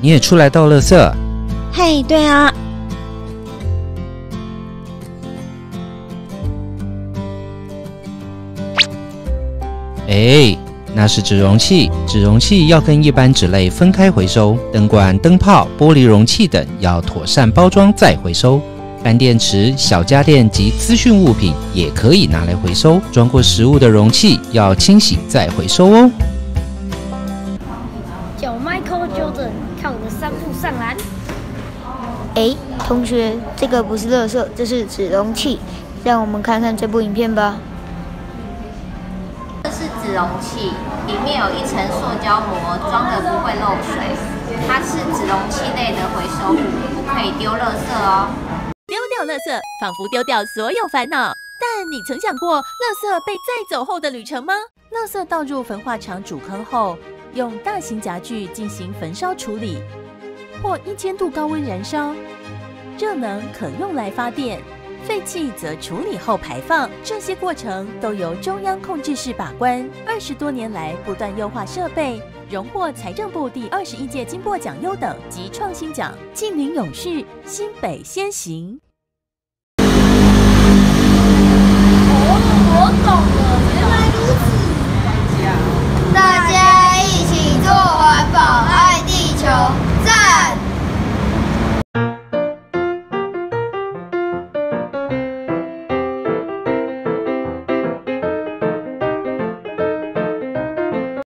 你也出来倒垃圾？嘿，对啊。哎，那是纸容器，纸容器要跟一般纸类分开回收。灯管、灯泡、玻璃容器等要妥善包装再回收。干电池、小家电及资讯物品也可以拿来回收。装过食物的容器要清洗再回收哦。叫 Michael Jordan，看我的三步上篮。哎，同学，这个不是垃圾，这是纸容器。让我们看看这部影片吧。这是纸容器，里面有一层塑胶膜，装的不会漏水。它是纸容器类的回收物，不可以丢垃圾哦。丢掉垃圾，仿佛丢掉所有烦恼。但你曾想过，垃圾被载走后的旅程吗？垃圾倒入焚化厂主坑后，用大型夹具进行焚烧处理，或一千度高温燃烧，热能可用来发电，废气则处理后排放。这些过程都由中央控制室把关。二十多年来，不断优化设备。荣获财政部第二十一届金擘奖优等及创新奖，近邻勇士，新北先行。